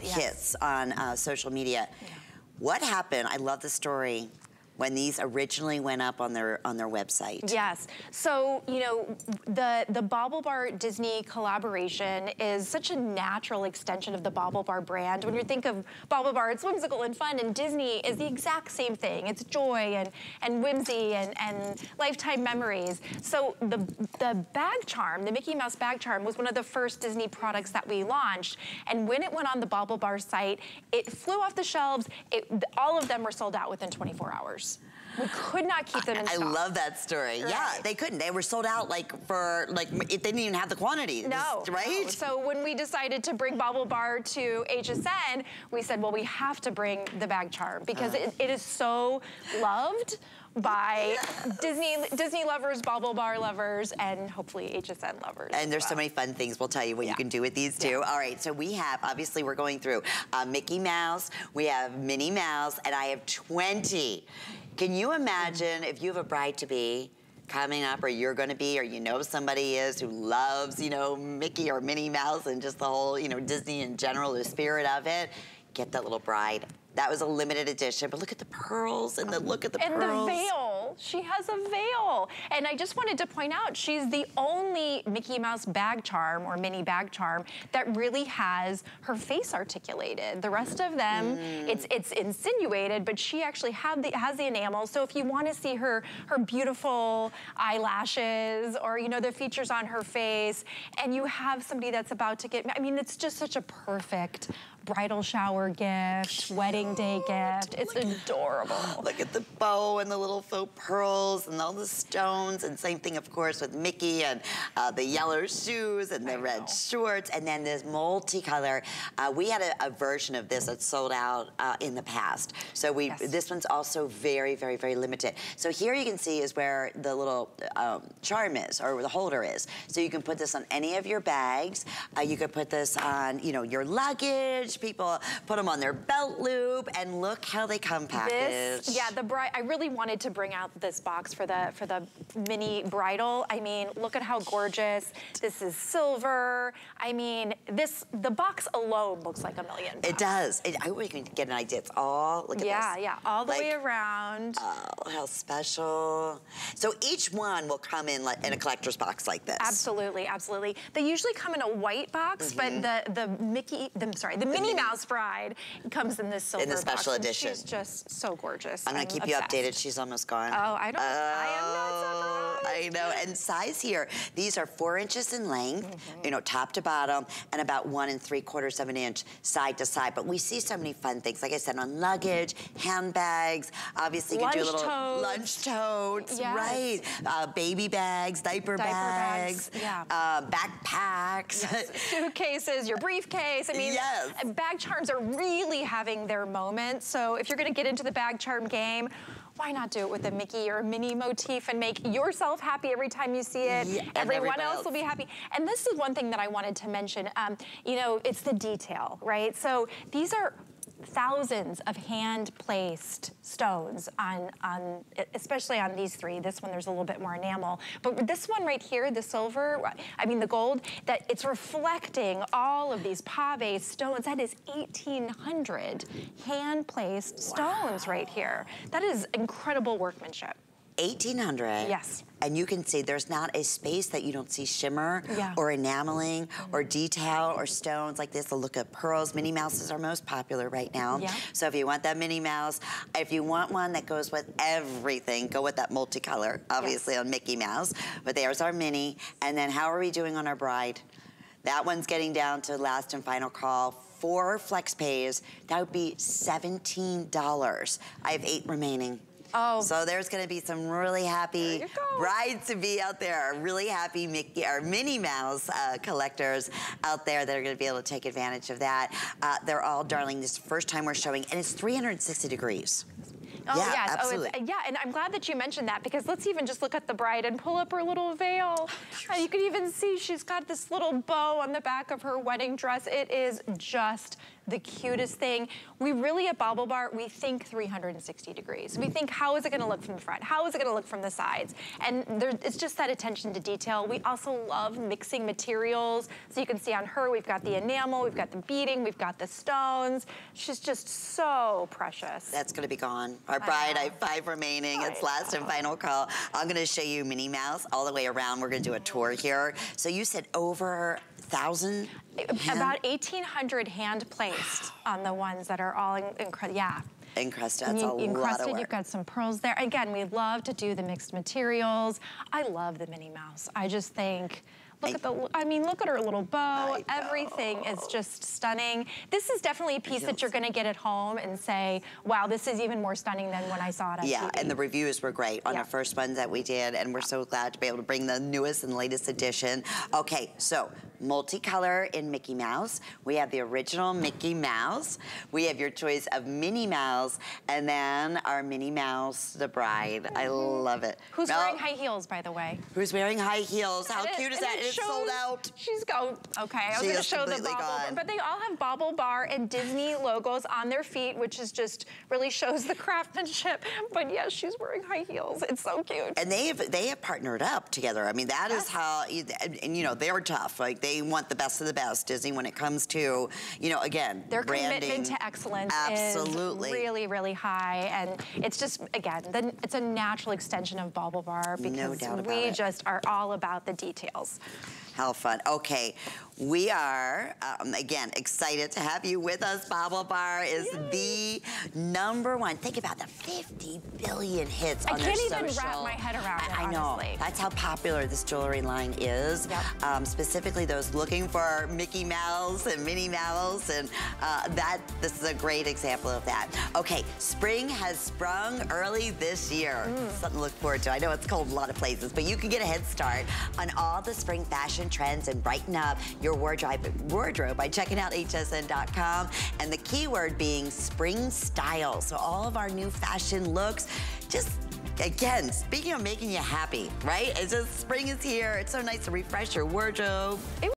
hits on uh, social media. Yeah. What happened? I love the story when these originally went up on their on their website. Yes. So, you know, the, the BaubleBar Disney collaboration is such a natural extension of the Bobble BaubleBar brand. When you think of Bobble BaubleBar, it's whimsical and fun, and Disney is the exact same thing. It's joy and, and whimsy and, and lifetime memories. So the, the bag charm, the Mickey Mouse bag charm, was one of the first Disney products that we launched. And when it went on the Bobble BaubleBar site, it flew off the shelves. It, all of them were sold out within 24 hours. We could not keep them in I, stock. I love that story. Right. Yeah, they couldn't. They were sold out like for, like, it didn't even have the quantity. No. right? No. So when we decided to bring BaubleBar to HSN, we said, well, we have to bring the bag charm because uh. it, it is so loved by Disney Disney lovers, BaubleBar lovers, and hopefully HSN lovers. And there's well. so many fun things. We'll tell you what yeah. you can do with these too. Yeah. All right, so we have, obviously we're going through uh, Mickey Mouse, we have Minnie Mouse, and I have 20. Can you imagine if you have a bride-to-be coming up or you're gonna be or you know somebody is who loves, you know, Mickey or Minnie Mouse and just the whole, you know, Disney in general, the spirit of it, get that little bride that was a limited edition, but look at the pearls and the look at the and pearls. And the veil. She has a veil. And I just wanted to point out, she's the only Mickey Mouse bag charm or Minnie bag charm that really has her face articulated. The rest of them, mm. it's it's insinuated, but she actually have the, has the enamel. So if you want to see her, her beautiful eyelashes or, you know, the features on her face, and you have somebody that's about to get, I mean, it's just such a perfect bridal shower gift, wedding day gift. It's look adorable. Look at the bow and the little faux pearls and all the stones. And same thing, of course, with Mickey and uh, the yellow shoes and the I red know. shorts. And then this multicolor. Uh, we had a, a, version of this that sold out uh, in the past. So we yes. this one's also very, very, very limited. So here you can see is where the little um, charm is or the holder is. So you can put this on any of your bags. Uh, you could put this on, you know, your luggage people put them on their belt loop, and look how they come packaged. This, yeah, the bride. I really wanted to bring out this box for the for the Minnie bridal. I mean, look at how gorgeous. This is silver. I mean, this the box alone looks like a million. Bucks. It does. It, I can get an idea. It's all look at yeah, this. Yeah, yeah, all the like, way around. Oh, how special. So each one will come in like in a collector's box like this. Absolutely, absolutely. They usually come in a white box, mm -hmm. but mm-hmm. the the Mickey, the, sorry, the, the Minnie Mouse Bride comes in this silver In the special box, edition. She's just so gorgeous. I'm gonna keep obsessed. you updated. She's almost gone. Oh, I don't, oh, I am not surprised. I know, and size here. These are four inches in length, mm -hmm. you know, top to bottom, and about one and three quarters of an inch side to side. But we see so many fun things, like I said, on luggage, handbags, obviously you lunch can do little totes. lunch totes, yes. right? Uh, baby bags, diaper, diaper bags, bags. Yeah. Uh, backpacks. Yes. Suitcases, your briefcase. I mean, yes. Bag charms are really having their moment. So if you're gonna get into the bag charm game, why not do it with a Mickey or a Minnie motif and make yourself happy every time you see it? Yeah, Everyone else, else, will be happy. And this is one thing that I wanted to mention. Um, you know, it's the detail, right? So these are thousands of hand-placed stones on, on, especially on these three. This one, there's a little bit more enamel. But this one right here, the silver, I mean the gold, that it's reflecting all of these pave stones. That is 1,800 hand-placed stones right here. That is incredible workmanship. 1800. Yes. And you can see there's not a space that you don't see shimmer yeah. or enameling or detail or stones like this. The look of pearls. Minnie Mouses are most popular right now. Yeah. So if you want that Minnie Mouse, if you want one that goes with everything, go with that multicolor, obviously yes. on Mickey Mouse. But there's our Minnie. And then how are we doing on our bride? That one's getting down to last and final call. Four flex pays, that would be $17. I have eight remaining. Oh. So there's gonna be some really happy brides to be out there, really happy Mickey or Minnie Mouse uh, collectors out there that are gonna be able to take advantage of that. Uh, they're all darling. This first time we're showing, and it's 360 degrees. Oh, yeah, yes. absolutely. Oh, yeah, and I'm glad that you mentioned that because let's even just look at the bride and pull up her little veil. Uh, you can even see she's got this little bow on the back of her wedding dress. It is just the cutest thing. We really at Bobble BaubleBar, we think 360 degrees. We think how is it gonna look from the front? How is it gonna look from the sides? And there, it's just that attention to detail. We also love mixing materials. So you can see on her, we've got the enamel, we've got the beading, we've got the stones. She's just so precious. That's gonna be gone. Our bride, I, have five remaining. It's last and final call. I'm gonna show you Minnie Mouse all the way around. We're gonna do a tour here. So you said over thousand? About 1,800 hand placed on the ones that are all, incredible. yeah. Encrusted, that's you, a encrusted, lot of work. You've got some pearls there. Again, we love to do the mixed materials. I love the Minnie Mouse. I just think, Look I, at the, I mean, look at her little bow. Everything is just stunning. This is definitely a piece that you're gonna get at home and say, wow, this is even more stunning than when I saw it on Yeah, TV. and the reviews were great on yeah. the first ones that we did, and we're so glad to be able to bring the newest and latest edition. Okay, so multicolor in Mickey Mouse. We have the original Mickey Mouse. We have your choice of Minnie Mouse, and then our Minnie Mouse, the bride. I love it. Who's Mel, wearing high heels, by the way? Who's wearing high heels? How cute is that? It it's shows, sold out. She's. Okay, I was going to show the bobble, gone. but they all have BaubleBar and Disney logos on their feet, which is just really shows the craftsmanship. But yes, she's wearing high heels. It's so cute. And they have they have partnered up together. I mean, that yes. is how. And, and, you know they're tough. Like they want the best of the best, Disney, when it comes to you know again their branding. commitment to excellence absolutely is really really high, and it's just again the, it's a natural extension of BaubleBar because no we just are all about the details. How fun. Okay, we are, um, again, excited to have you with us. BaubleBar is Yay. the number one. Think about the 50 billion hits I on their social. I can't even wrap my head around it, I, I know. That's how popular this jewelry line is. Yep. Um, specifically those looking for Mickey Mouse and Minnie Mouse. And uh, that, this is a great example of that. Okay, spring has sprung early this year. Mm. Something to look forward to. I know it's cold in a lot of places, but you can get a head start on all the spring fashion trends and brighten up your wardrobe, wardrobe by checking out hsn.com and the keyword being spring style. So all of our new fashion looks, just again, speaking of making you happy, right? It's just spring is here. It's so nice to refresh your wardrobe. It